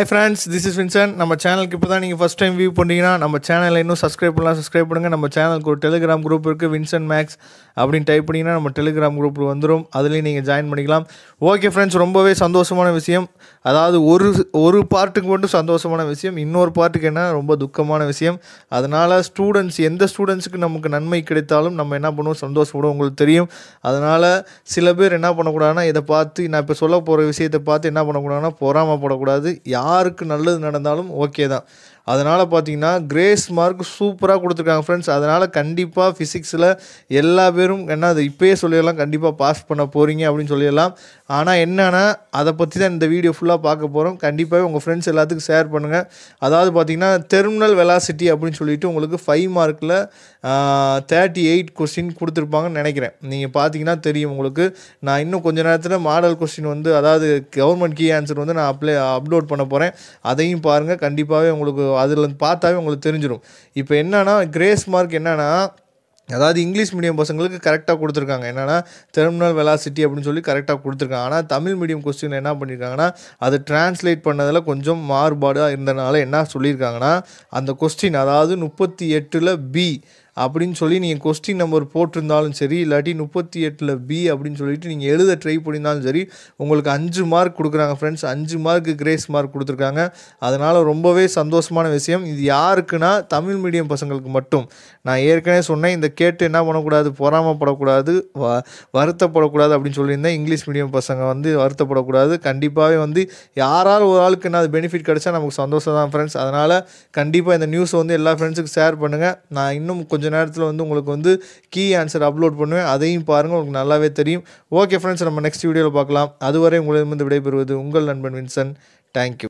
Hi friends this is Vinson நம்ம சேனலுக்கு இப்போ தான் நீங்கள் ஃபஸ்ட் டைம் வியூ பண்ணிங்கன்னா நம்ம சேனலில் இன்னும் சப்ஸ்கிரைப் பண்ணலாம். சப்ஸ்கிரைப் பண்ணுங்கள் நம்ம சேனலுக்கு ஒரு டெலிகிராம் குரூப் இருக்குது வின்சன் மேக்ஸ் அப்படின்னு டைப் பண்ணிங்கன்னா நம்ம டெலிகிராம் குரூப் வந்துடும் அதுலேயும் நீங்கள் ஜாயின் பண்ணிக்கலாம். ஓகே ஃப்ரெண்ட்ஸ் ரொம்பவே சந்தோஷமான விஷயம். அதாவது ஒரு ஒரு பார்ட்டுக்கு மட்டும் சந்தோஷமான விஷயம். இன்னொரு பார்ட்டுக்கு என்ன? ரொம்ப துக்கமான விஷயம். அதனால் ஸ்டூடெண்ட்ஸ் எந்த ஸ்டூடெண்ட்ஸுக்கு நமக்கு நன்மை கிடைத்தாலும் நம்ம என்ன பண்ணுவோம்? சந்தோஷப்படுவோம். உங்களுக்கு தெரியும். அதனால் சில பேர் என்ன பண்ணக்கூடாதுன்னா இதை பார்த்து நான் இப்போ சொல்ல போகிற விஷயத்தை பார்த்து என்ன பண்ணக்கூடாதுன்னா பொறாமப்படக்கூடாது. யாருக்கு நல்லது நடந்தாலும் ஓகே தான். அதனால் பார்த்தீங்கன்னா கிரேஸ் மார்க் சூப்பராக கொடுத்துருக்காங்க ஃப்ரெண்ட்ஸ் அதனால் கண்டிப்பாக ஃபிசிக்ஸில் எல்லா பேரும் என்ன அது இப்போயே சொல்லிடலாம் கண்டிப்பாக பாஸ் பண்ண போகிறீங்க அப்படின்னு சொல்லிடலாம். ஆனால் என்னென்னா அதை பற்றி தான் இந்த வீடியோ ஃபுல்லாக பார்க்க போகிறோம் கண்டிப்பாக உங்கள் ஃப்ரெண்ட்ஸ் எல்லாத்துக்கும் ஷேர் பண்ணுங்கள் அதாவது பார்த்தீங்கன்னா டெர்மினல் வெலாசிட்டி அப்படின்னு சொல்லிட்டு உங்களுக்கு ஃபைவ் மார்க்கில் தேர்ட்டி எயிட் கொஸ்டின் கொடுத்துருப்பாங்கன்னு நினைக்கிறேன். நீங்கள் பார்த்தீங்கன்னா தெரியும் உங்களுக்கு. நான் இன்னும் கொஞ்ச நேரத்தில் மாடல் கொஸ்டின் வந்து அதாவது கவர்மெண்ட் கீ ஆன்சர் வந்து நான் அப்ளை அப்லோட் பண்ண போகிறேன் அதையும் பாருங்கள் கண்டிப்பாகவே உங்களுக்கு அதில் பார்த்தாவே உங்களுக்கு தெரிஞ்சிடும் இப்போ என்னென்னா கிரேஸ் மார்க் என்னென்னா அதாவது இங்கிலீஷ் மீடியம் பசங்களுக்கு கரெக்டாக கொடுத்துருக்காங்க. என்னென்னா டெர்மினல் வெலாசிட்டி அப்படின்னு சொல்லி கரெக்டாக கொடுத்துருக்காங்க. ஆனால் தமிழ் மீடியம் கொஸ்டின் என்ன பண்ணியிருக்காங்கன்னா அது டிரான்ஸ்லேட் பண்ணதில் கொஞ்சம் மாறுபாடாக இருந்தனால என்ன சொல்லியிருக்காங்கன்னா அந்த கொஸ்டின் அதாவது முப்பத்தி எட்டில் பி அப்படின்னு சொல்லி நீங்கள் கொஸ்டின் நம்பர் போட்டிருந்தாலும் சரி இல்லாட்டி முப்பத்தி எட்டில் பி அப்படின்னு சொல்லிட்டு நீங்கள் எழுத ட்ரை பண்ணியிருந்தாலும் சரி உங்களுக்கு அஞ்சு மார்க் கொடுக்குறாங்க ஃப்ரெண்ட்ஸ் அஞ்சு மார்க்கு கிரேஸ் மார்க் கொடுத்துருக்காங்க. அதனால் ரொம்பவே சந்தோஷமான விஷயம். இது யாருக்குன்னா தமிழ் மீடியம் பசங்களுக்கு மட்டும். நான் ஏற்கனவே சொன்னேன் இந்த கேட்டு என்ன பண்ணக்கூடாது பொறாமப்படக்கூடாது வ வருத்தப்படக்கூடாது அப்படின்னு சொல்லியிருந்தேன். இங்கிலீஷ் மீடியம் பசங்க வந்து வருத்தப்படக்கூடாது. கண்டிப்பாகவே வந்து யாரால் ஒரு ஆளுக்கு என்ன அது பெனிஃபிட் கிடைச்சா நமக்கு சந்தோஷம் தான் ஃப்ரெண்ட்ஸ் அதனால் கண்டிப்பாக இந்த நியூஸை வந்து எல்லா ஃப்ரெண்ட்ஸுக்கும் ஷேர் பண்ணுங்கள் நான் இன்னும் கொஞ்சம் நேரத்தில் வந்து உங்களுக்கு வந்து கீ ஆன்சர் அப்லோட் பண்ணுவேன். அதையும் பாருங்கள் உங்களுக்கு நல்லாவே தெரியும். ஓகே ஃப்ரெண்ட்ஸ் நம்ம நெக்ஸ்ட் வீடியோவில் பார்க்கலாம். அதுவரை வந்து விடைபெறுவது உங்கள் நண்பன் வின்சன். தேங்க்யூ